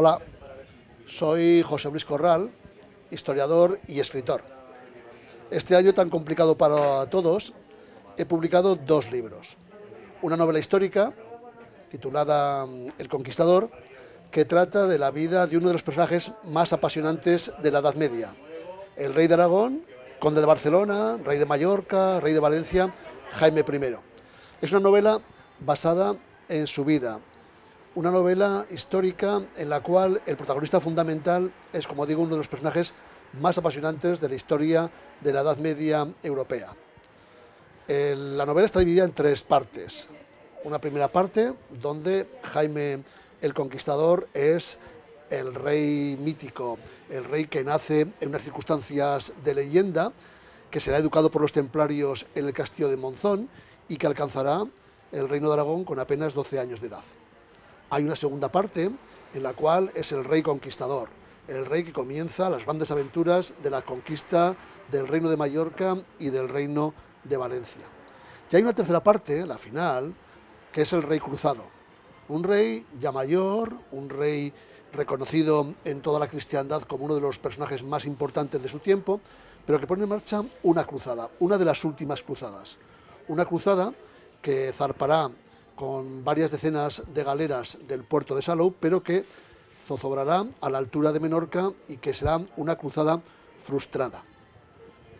Hola, soy José Luis Corral, historiador y escritor. Este año tan complicado para todos, he publicado dos libros. Una novela histórica, titulada mm, El Conquistador, que trata de la vida de uno de los personajes más apasionantes de la Edad Media, el rey de Aragón, conde de Barcelona, rey de Mallorca, rey de Valencia, Jaime I. Es una novela basada en su vida, una novela histórica en la cual el protagonista fundamental es, como digo, uno de los personajes más apasionantes de la historia de la Edad Media europea. la novela está dividida en tres partes. Una primera parte donde Jaime el Conquistador es el rey mítico, el rey que nace en unas circunstancias de leyenda, que será educado por los templarios en el castillo de Monzón y que alcanzará el reino de Aragón con apenas 12 años de edad. Hay una segunda parte en la cual es el rey conquistador, el rey que comienza las grandes aventuras de la conquista del reino de Mallorca y del reino de Valencia. Y hay una tercera parte, la final, que es el rey cruzado. Un rey ya mayor, un rey reconocido en toda la cristiandad como uno de los personajes más importantes de su tiempo, pero que pone en marcha una cruzada, una de las últimas cruzadas. Una cruzada que zarpará con varias decenas de galeras del puerto de Salou, pero que zozobrará a la altura de Menorca y que será una cruzada frustrada.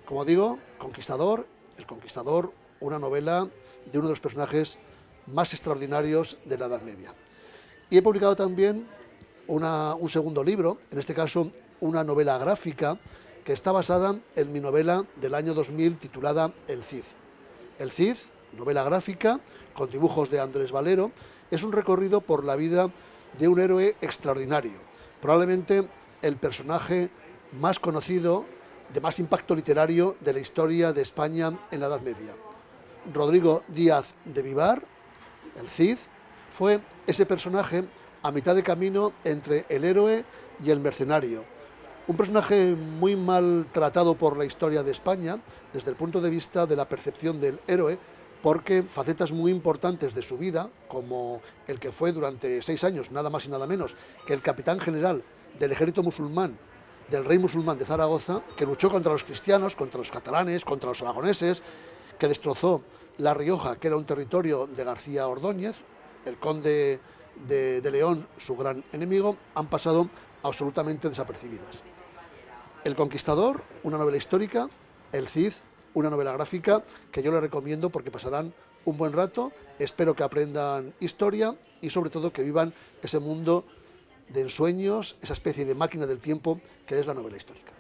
Como digo, Conquistador, El Conquistador, una novela de uno de los personajes más extraordinarios de la Edad Media. Y he publicado también un segundo libro, en este caso una novela gráfica, que está basada en mi novela del año 2000 titulada El Cid. El Cid novela gráfica con dibujos de Andrés Valero, es un recorrido por la vida de un héroe extraordinario, probablemente el personaje más conocido, de más impacto literario de la historia de España en la Edad Media. Rodrigo Díaz de Vivar, el Cid, fue ese personaje a mitad de camino entre el héroe y el mercenario. Un personaje muy mal tratado por la historia de España desde el punto de vista de la percepción del héroe, porque facetas muy importantes de su vida, como el que fue durante seis años, nada más y nada menos, que el capitán general del ejército musulmán, del rey musulmán de Zaragoza, que luchó contra los cristianos, contra los catalanes, contra los aragoneses, que destrozó La Rioja, que era un territorio de García Ordóñez, el conde de, León, su gran enemigo, han pasado absolutamente desapercibidas. El Conquistador, una novela histórica, El Cid, una novela gráfica que yo les recomiendo porque pasarán un buen rato, espero que aprendan historia y sobre todo que vivan ese mundo de ensueños, esa especie de máquina del tiempo que es la novela histórica.